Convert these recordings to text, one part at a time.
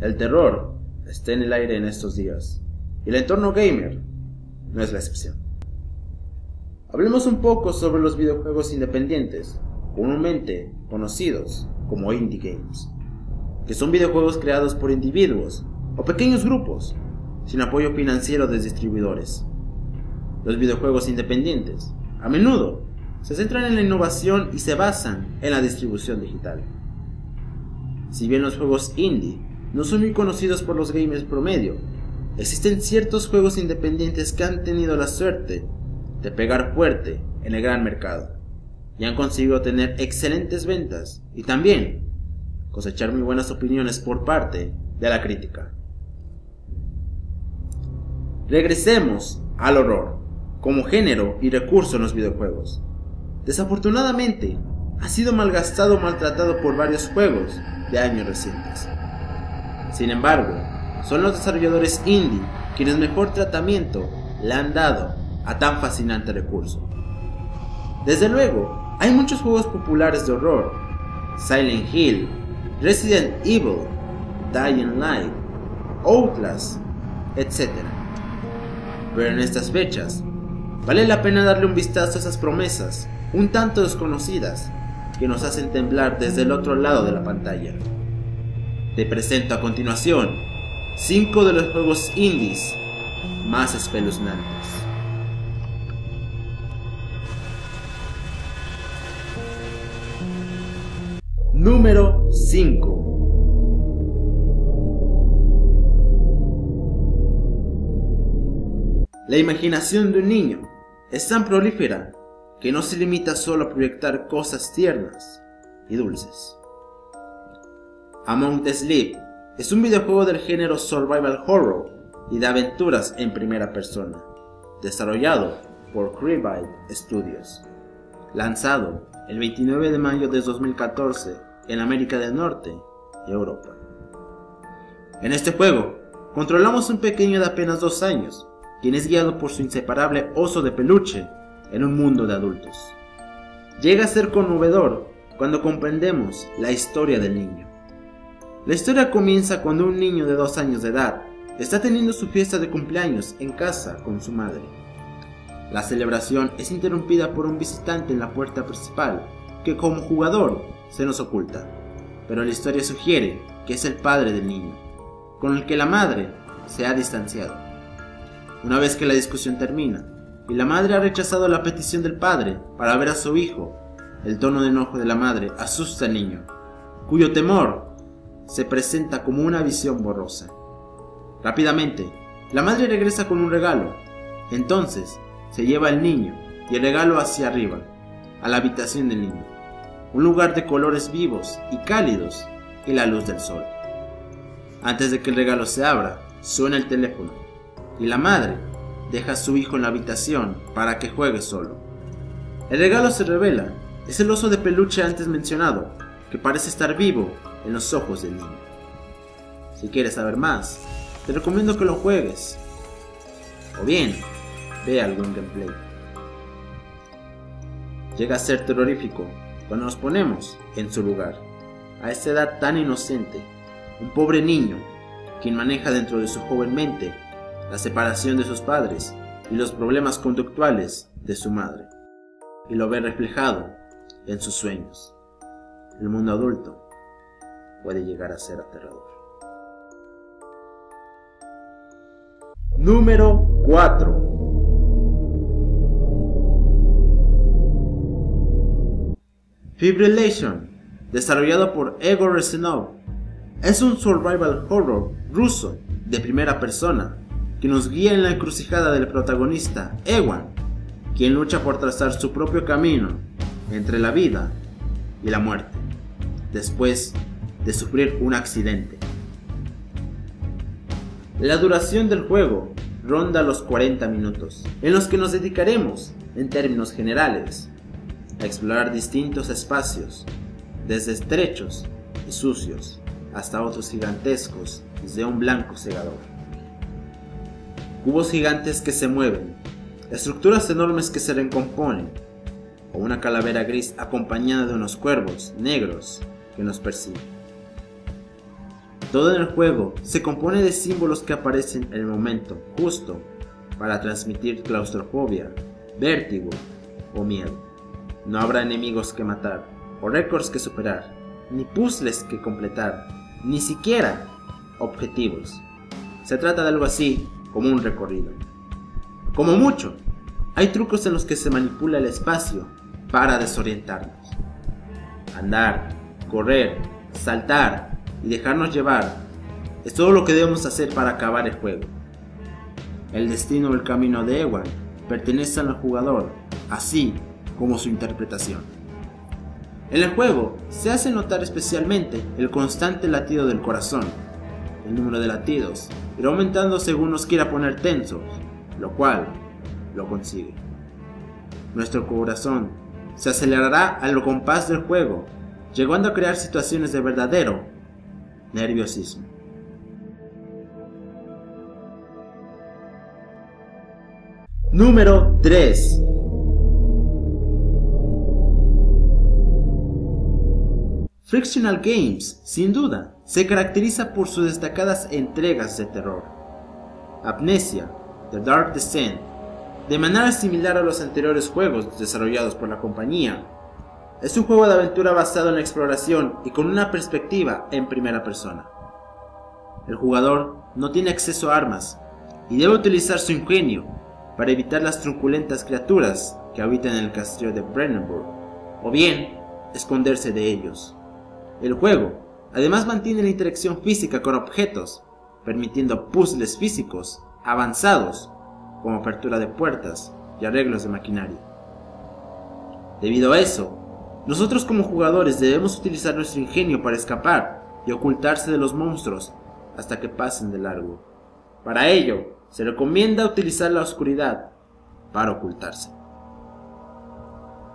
El terror está en el aire en estos días, y el entorno gamer no es la excepción. Hablemos un poco sobre los videojuegos independientes, comúnmente conocidos como indie games, que son videojuegos creados por individuos o pequeños grupos, sin apoyo financiero de distribuidores. Los videojuegos independientes, a menudo, se centran en la innovación y se basan en la distribución digital. Si bien los juegos indie no son muy conocidos por los gamers promedio, existen ciertos juegos independientes que han tenido la suerte de pegar fuerte en el gran mercado y han conseguido tener excelentes ventas y también cosechar muy buenas opiniones por parte de la crítica. Regresemos al horror como género y recurso en los videojuegos. Desafortunadamente, ha sido malgastado o maltratado por varios juegos de años recientes. Sin embargo, son los desarrolladores indie quienes mejor tratamiento le han dado a tan fascinante recurso. Desde luego, hay muchos juegos populares de horror, Silent Hill, Resident Evil, Dying Light, Outlast, etc. Pero en estas fechas, vale la pena darle un vistazo a esas promesas, un tanto desconocidas, que nos hacen temblar desde el otro lado de la pantalla. Te presento a continuación 5 de los juegos indies más espeluznantes. Número 5 La imaginación de un niño es tan prolífera que no se limita solo a proyectar cosas tiernas y dulces. Among the Sleep es un videojuego del género Survival Horror y de aventuras en primera persona, desarrollado por Creevite Studios, lanzado el 29 de mayo de 2014 en América del Norte y Europa. En este juego, controlamos un pequeño de apenas dos años, quien es guiado por su inseparable oso de peluche en un mundo de adultos. Llega a ser conmovedor cuando comprendemos la historia del niño. La historia comienza cuando un niño de dos años de edad está teniendo su fiesta de cumpleaños en casa con su madre. La celebración es interrumpida por un visitante en la puerta principal que como jugador se nos oculta, pero la historia sugiere que es el padre del niño, con el que la madre se ha distanciado. Una vez que la discusión termina, y la madre ha rechazado la petición del padre para ver a su hijo, el tono de enojo de la madre asusta al niño, cuyo temor se presenta como una visión borrosa. Rápidamente, la madre regresa con un regalo. Entonces, se lleva al niño y el regalo hacia arriba, a la habitación del niño. Un lugar de colores vivos y cálidos y la luz del sol. Antes de que el regalo se abra, suena el teléfono y la madre deja a su hijo en la habitación para que juegue solo. El regalo se revela, es el oso de peluche antes mencionado, que parece estar vivo en los ojos del niño. Si quieres saber más, te recomiendo que lo juegues. O bien, ve algún gameplay. Llega a ser terrorífico cuando nos ponemos en su lugar. A esa edad tan inocente, un pobre niño, quien maneja dentro de su joven mente la separación de sus padres y los problemas conductuales de su madre, y lo ve reflejado en sus sueños. El mundo adulto puede llegar a ser aterrador. Número 4 Fibrillation, desarrollado por Egor Resinov, es un survival horror ruso de primera persona que nos guía en la encrucijada del protagonista, Ewan, quien lucha por trazar su propio camino entre la vida y la muerte, después de sufrir un accidente. La duración del juego ronda los 40 minutos, en los que nos dedicaremos, en términos generales, a explorar distintos espacios, desde estrechos y sucios hasta otros gigantescos de un blanco cegador. Cubos gigantes que se mueven, estructuras enormes que se recomponen, o una calavera gris acompañada de unos cuervos negros que nos persiguen. Todo el juego se compone de símbolos que aparecen en el momento justo para transmitir claustrofobia, vértigo o miedo. No habrá enemigos que matar, o récords que superar, ni puzzles que completar, ni siquiera objetivos. Se trata de algo así como un recorrido. Como mucho, hay trucos en los que se manipula el espacio para desorientarnos. Andar, correr, saltar y dejarnos llevar es todo lo que debemos hacer para acabar el juego. El destino o el camino de Ewan pertenece al jugador, así como su interpretación. En el juego se hace notar especialmente el constante latido del corazón. El número de latidos irá aumentando según nos quiera poner tensos, lo cual lo consigue. Nuestro corazón se acelerará al compás del juego, llegando a crear situaciones de verdadero nerviosismo. Número 3. Frictional Games, sin duda, se caracteriza por sus destacadas entregas de terror. Amnesia, The Dark Descent, de manera similar a los anteriores juegos desarrollados por la compañía, es un juego de aventura basado en la exploración y con una perspectiva en primera persona. El jugador no tiene acceso a armas y debe utilizar su ingenio para evitar las truculentas criaturas que habitan en el castillo de Brennenburg, o bien esconderse de ellos. El juego además mantiene la interacción física con objetos, permitiendo puzzles físicos avanzados como apertura de puertas y arreglos de maquinaria. Debido a eso, nosotros como jugadores debemos utilizar nuestro ingenio para escapar y ocultarse de los monstruos hasta que pasen de largo. Para ello, se recomienda utilizar la oscuridad para ocultarse.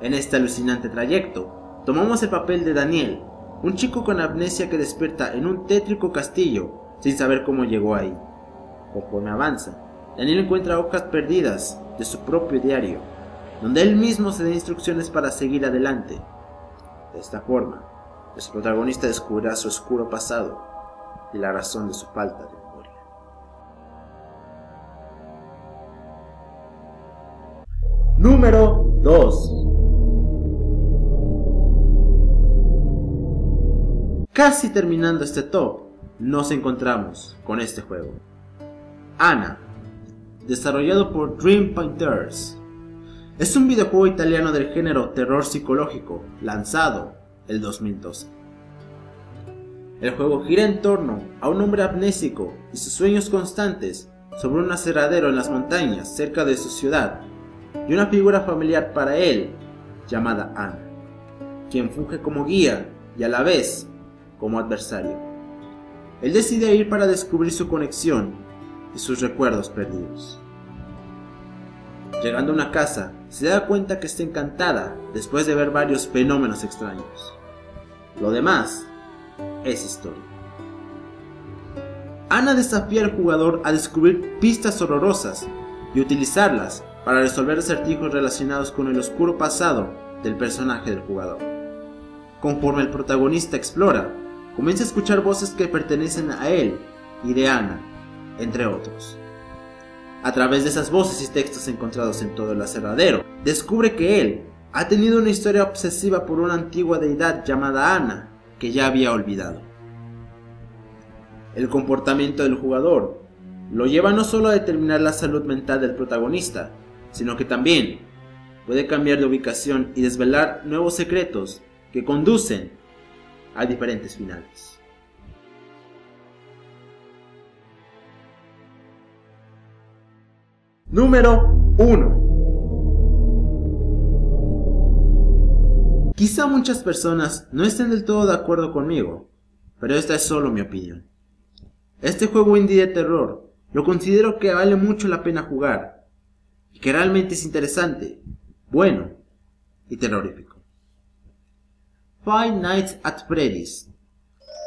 En este alucinante trayecto, tomamos el papel de Daniel, un chico con amnesia que despierta en un tétrico castillo sin saber cómo llegó ahí. Conforme avanza, Daniel encuentra hojas perdidas de su propio diario, donde él mismo se da instrucciones para seguir adelante. De esta forma, nuestro protagonista descubrirá su oscuro pasado y la razón de su falta de Número 2. Casi terminando este top, nos encontramos con este juego. Ana, desarrollado por Dream Painters. Es un videojuego italiano del género terror psicológico, lanzado el 2012. El juego gira en torno a un hombre amnésico y sus sueños constantes sobre un aserradero en las montañas cerca de su ciudad y una figura familiar para él llamada Ana, quien funge como guía y a la vez como adversario. Él decide ir para descubrir su conexión y sus recuerdos perdidos. Llegando a una casa, se da cuenta que está encantada después de ver varios fenómenos extraños. Lo demás es historia. Ana desafía al jugador a descubrir pistas horrorosas y utilizarlas para resolver acertijos relacionados con el oscuro pasado del personaje del jugador. Conforme el protagonista explora, comienza a escuchar voces que pertenecen a él y de Ana, entre otros. A través de esas voces y textos encontrados en todo el aserradero, descubre que él ha tenido una historia obsesiva por una antigua deidad llamada Ana que ya había olvidado. El comportamiento del jugador lo lleva no solo a determinar la salud mental del protagonista, sino que también puede cambiar de ubicación y desvelar nuevos secretos que conducen a diferentes finales. Número 1. Quizá muchas personas no estén del todo de acuerdo conmigo, pero esta es solo mi opinión. Este juego indie de terror lo considero que vale mucho la pena jugar que realmente es interesante, bueno y terrorífico. Five Nights at Freddy's,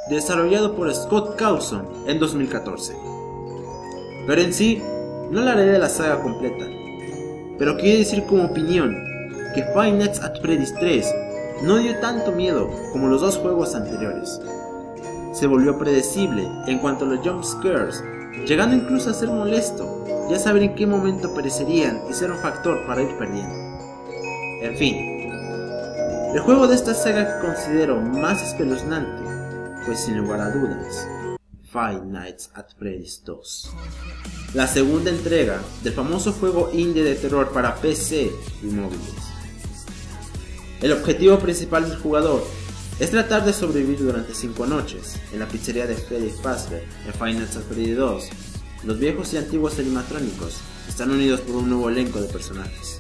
desarrollado por Scott Cawson en 2014. Pero en sí, no hablaré de la saga completa, pero quiero decir como opinión que Five Nights at Freddy's 3 no dio tanto miedo como los dos juegos anteriores. se volvió predecible en cuanto a los jump scares, llegando incluso a ser molesto, ya saber en qué momento perecerían y ser un factor para ir perdiendo. En fin, el juego de esta saga que considero más espeluznante fue sin lugar a dudas Five Nights at Freddy's 2. La segunda entrega del famoso juego indie de terror para PC y móviles. El objetivo principal del jugador es tratar de sobrevivir durante 5 noches en la pizzería de Freddy Fazbear en Five Nights at Freddy's 2. Los viejos y antiguos animatrónicos están unidos por un nuevo elenco de personajes.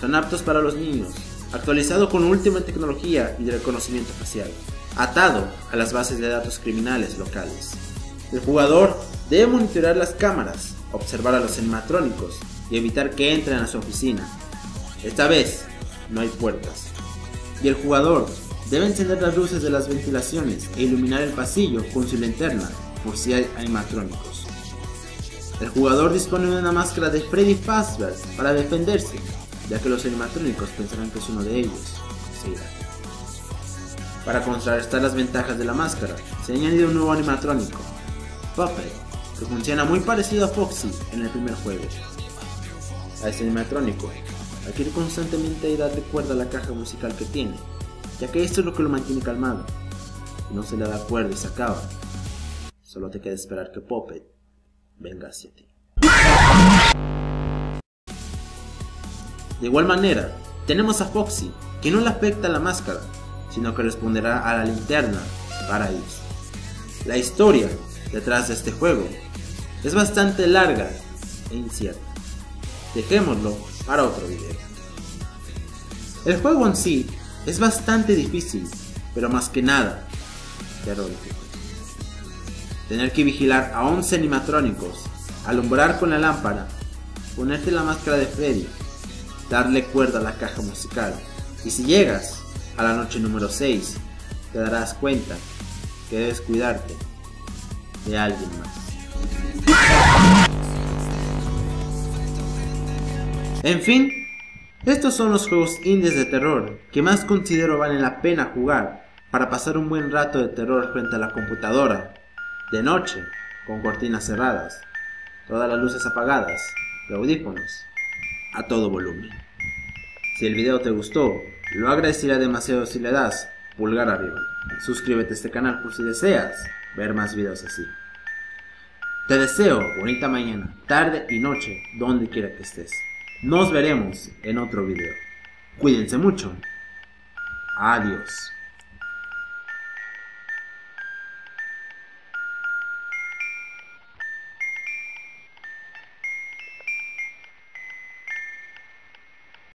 Son aptos para los niños, actualizado con última tecnología y de reconocimiento facial, atado a las bases de datos criminales locales. El jugador debe monitorear las cámaras, observar a los animatrónicos y evitar que entren a su oficina. Esta vez, no hay puertas. Y el jugador debe encender las luces de las ventilaciones e iluminar el pasillo con su linterna por si hay animatrónicos. El jugador dispone de una máscara de Freddy Fazbear para defenderse, ya que los animatrónicos pensarán que es uno de ellos. Para contrarrestar las ventajas de la máscara, se ha añadido un nuevo animatrónico, Puppet, que funciona muy parecido a Foxy en el primer juego. Este animatrónico ir constantemente y darle cuerda a la caja musical que tiene, ya que esto es lo que lo mantiene calmado. No se le da cuerda y se acaba, solo te queda esperar que Puppet venga hacia ti. De igual manera, tenemos a Foxy, que no le afecta la máscara, sino que responderá a la linterna para irse. La historia detrás de este juego. Es bastante larga e incierta. Dejémoslo para otro video. El juego en sí es bastante difícil, pero más que nada, terrorífico. Tener que vigilar a 11 animatrónicos, alumbrar con la lámpara, ponerte la máscara de Freddy, darle cuerda a la caja musical, y si llegas a la noche número 6, te darás cuenta que debes cuidarte de alguien más. En fin, estos son los juegos indies de terror que más considero valen la pena jugar para pasar un buen rato de terror frente a la computadora, de noche, con cortinas cerradas, todas las luces apagadas y audífonos a todo volumen. Si el video te gustó, lo agradecería demasiado si le das pulgar arriba. Suscríbete a este canal por si deseas ver más videos así. Te deseo bonita mañana, tarde y noche, donde quiera que estés. Nos veremos en otro video. Cuídense mucho. Adiós.